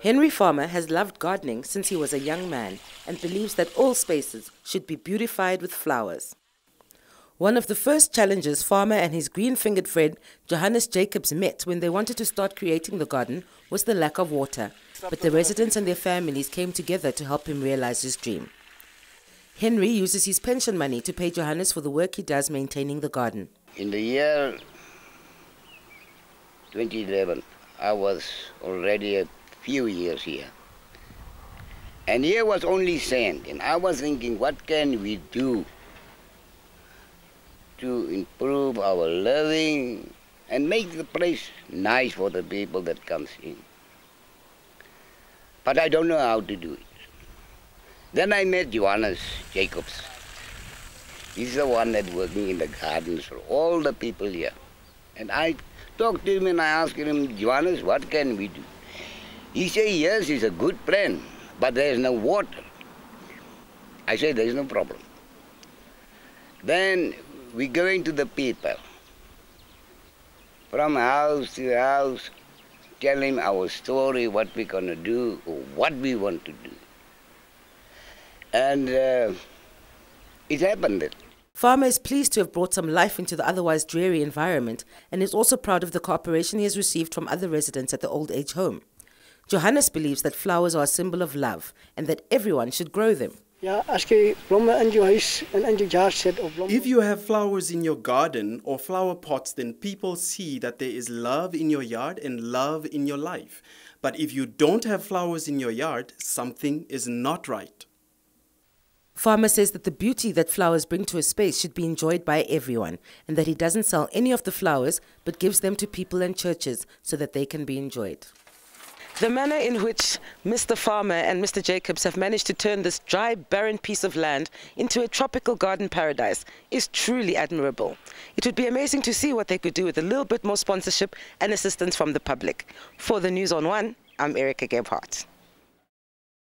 Henry Farmer has loved gardening since he was a young man and believes that all spaces should be beautified with flowers. One of the first challenges Farmer and his green fingered friend Johannes Jacobs met when they wanted to start creating the garden was the lack of water, but the residents and their families came together to help him realize his dream. Henry uses his pension money to pay Johannes for the work he does maintaining the garden. In the year 2011, I was already a few years here. And here was only sand, and I was thinking, what can we do to improve our living and make the place nice for the people that comes in. But I don't know how to do it. Then I met Johannes Jacobs. He's the one that working in the gardens for all the people here. And I talked to him and I asked him, Johannes, what can we do? He said, yes, it's a good plan, but there's no water. I said, there's no problem. Then we go into the people, from house to house, telling our story, what we're going to do, what we want to do. And uh, it happened. Farmer is pleased to have brought some life into the otherwise dreary environment and is also proud of the cooperation he has received from other residents at the old age home. Johannes believes that flowers are a symbol of love and that everyone should grow them. If you have flowers in your garden or flower pots, then people see that there is love in your yard and love in your life. But if you don't have flowers in your yard, something is not right. Farmer says that the beauty that flowers bring to a space should be enjoyed by everyone and that he doesn't sell any of the flowers but gives them to people and churches so that they can be enjoyed. The manner in which Mr. Farmer and Mr. Jacobs have managed to turn this dry, barren piece of land into a tropical garden paradise is truly admirable. It would be amazing to see what they could do with a little bit more sponsorship and assistance from the public. For the News on One, I'm Erica Gebhardt.